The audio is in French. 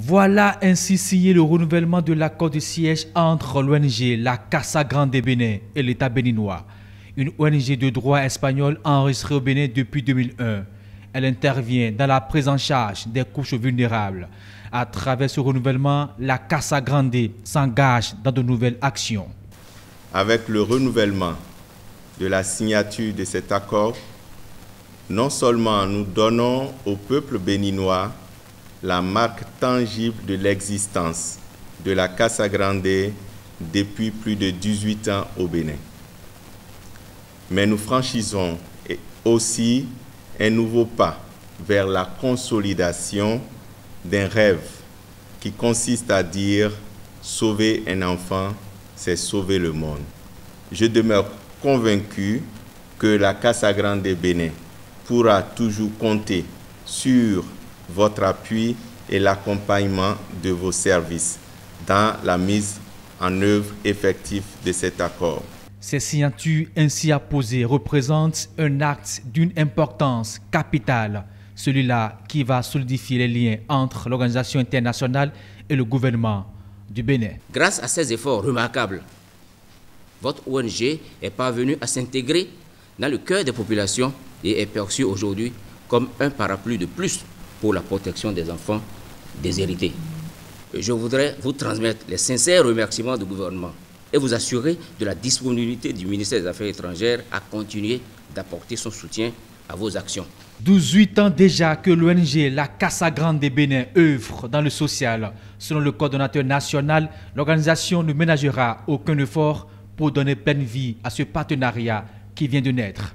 Voilà ainsi signé le renouvellement de l'accord de siège entre l'ONG La Casa Grande Bénin et l'État béninois, une ONG de droit espagnol enregistrée au Bénin depuis 2001. Elle intervient dans la prise en charge des couches vulnérables. À travers ce renouvellement, la Casa Grande s'engage dans de nouvelles actions. Avec le renouvellement de la signature de cet accord, non seulement nous donnons au peuple béninois la marque tangible de l'existence de la Casa Grande depuis plus de 18 ans au Bénin. Mais nous franchissons aussi un nouveau pas vers la consolidation d'un rêve qui consiste à dire sauver un enfant, c'est sauver le monde. Je demeure convaincu que la Casa Grande Bénin pourra toujours compter sur votre appui et l'accompagnement de vos services dans la mise en œuvre effective de cet accord. Ces signatures ainsi apposées représentent un acte d'une importance capitale, celui-là qui va solidifier les liens entre l'organisation internationale et le gouvernement du Bénin. Grâce à ces efforts remarquables, votre ONG est parvenue à s'intégrer dans le cœur des populations et est perçue aujourd'hui comme un parapluie de plus pour la protection des enfants déshérités. Je voudrais vous transmettre les sincères remerciements du gouvernement et vous assurer de la disponibilité du ministère des Affaires étrangères à continuer d'apporter son soutien à vos actions. 18 ans déjà que l'ONG La Casa Grande des Bénin œuvre dans le social. Selon le coordonnateur national, l'organisation ne ménagera aucun effort pour donner pleine vie à ce partenariat qui vient de naître.